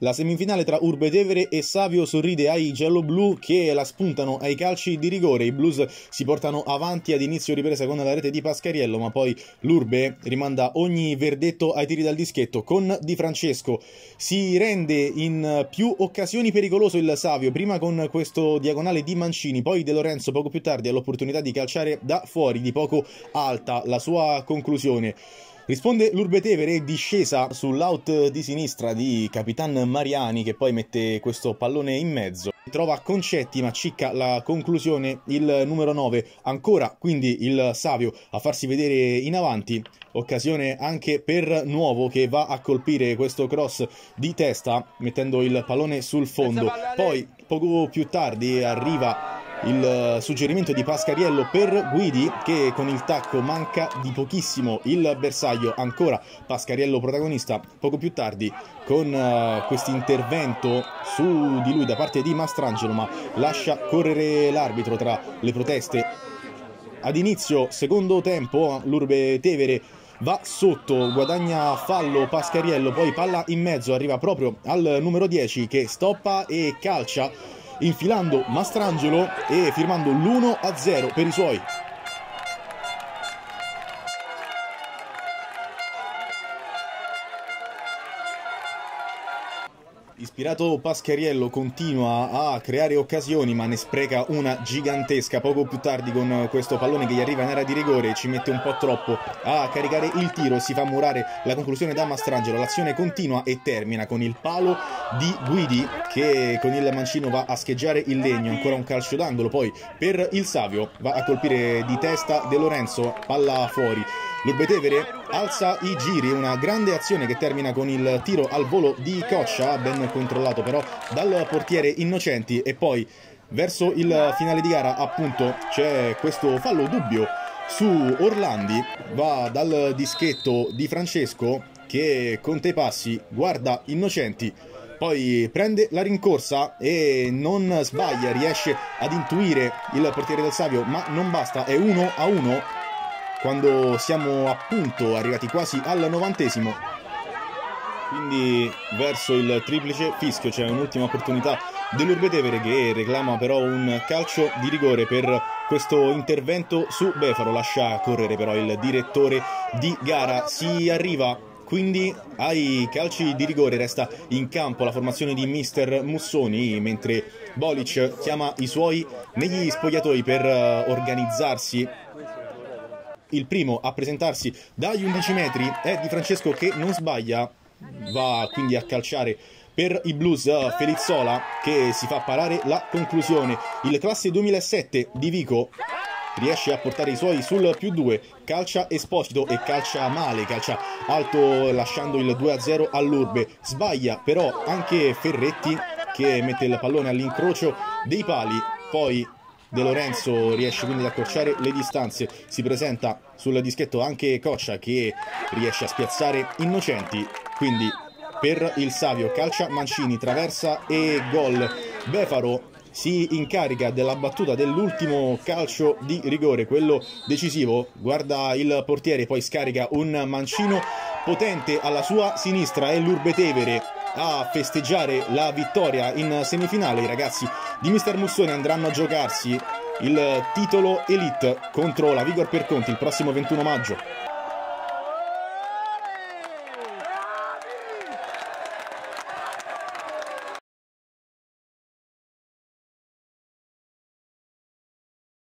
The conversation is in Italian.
La semifinale tra Urbe Tevere e Savio sorride ai giallo-blu che la spuntano ai calci di rigore. I Blues si portano avanti ad inizio ripresa con la rete di Pascariello, ma poi l'Urbe rimanda ogni verdetto ai tiri dal dischetto con Di Francesco. Si rende in più occasioni pericoloso il Savio, prima con questo diagonale di Mancini, poi De Lorenzo poco più tardi ha l'opportunità di calciare da fuori di poco alta la sua conclusione. Risponde l'Urbe Tevere, discesa sull'out di sinistra di Capitan Mariani che poi mette questo pallone in mezzo. Trova Concetti ma cicca la conclusione il numero 9. Ancora quindi il Savio a farsi vedere in avanti. Occasione anche per Nuovo che va a colpire questo cross di testa mettendo il pallone sul fondo. Poi poco più tardi arriva il suggerimento di Pascariello per Guidi che con il tacco manca di pochissimo. Il bersaglio ancora Pascariello protagonista poco più tardi con uh, questo intervento su di lui da parte di Mastrangelo ma lascia correre l'arbitro tra le proteste. Ad inizio secondo tempo l'Urbe Tevere va sotto, guadagna fallo Pascariello, poi palla in mezzo, arriva proprio al numero 10 che stoppa e calcia infilando Mastrangelo e firmando l'1-0 per i suoi. Ispirato Pascheriello continua a creare occasioni ma ne spreca una gigantesca. Poco più tardi con questo pallone che gli arriva in area di rigore ci mette un po' troppo a caricare il tiro. Si fa murare la conclusione da Mastrangelo. L'azione continua e termina con il palo di Guidi che con il mancino va a scheggiare il legno. Ancora un calcio d'angolo poi per il Savio va a colpire di testa De Lorenzo. Palla fuori L'Urbetevere alza i giri, una grande azione che termina con il tiro al volo di Coccia, ben controllato però dal portiere Innocenti. E poi verso il finale di gara appunto c'è questo fallo dubbio su Orlandi, va dal dischetto di Francesco che conta i passi, guarda Innocenti, poi prende la rincorsa e non sbaglia, riesce ad intuire il portiere del Savio, ma non basta, è 1 a 1 quando siamo appunto arrivati quasi al novantesimo. Quindi verso il triplice fischio c'è un'ultima opportunità dell'Urbetevere che reclama però un calcio di rigore per questo intervento su Befaro. Lascia correre però il direttore di gara. Si arriva quindi ai calci di rigore. Resta in campo la formazione di mister Mussoni mentre Bolic chiama i suoi negli spogliatoi per organizzarsi il primo a presentarsi dagli 11 metri è Di Francesco che non sbaglia, va quindi a calciare per i Blues Felizzola che si fa parare la conclusione. Il classe 2007 di Vico riesce a portare i suoi sul più 2, calcia Esposito e calcia male, calcia alto lasciando il 2-0 all'Urbe. Sbaglia però anche Ferretti che mette il pallone all'incrocio dei pali, poi De Lorenzo riesce quindi ad accorciare le distanze, si presenta sul dischetto anche Coccia che riesce a spiazzare Innocenti, quindi per il Savio calcia Mancini, traversa e gol. Befaro si incarica della battuta dell'ultimo calcio di rigore, quello decisivo, guarda il portiere, poi scarica un mancino potente alla sua sinistra, è l'Urbetevere a festeggiare la vittoria in semifinale. I ragazzi di Mister Mussoni andranno a giocarsi il titolo Elite contro la Vigor Perconti il prossimo 21 maggio.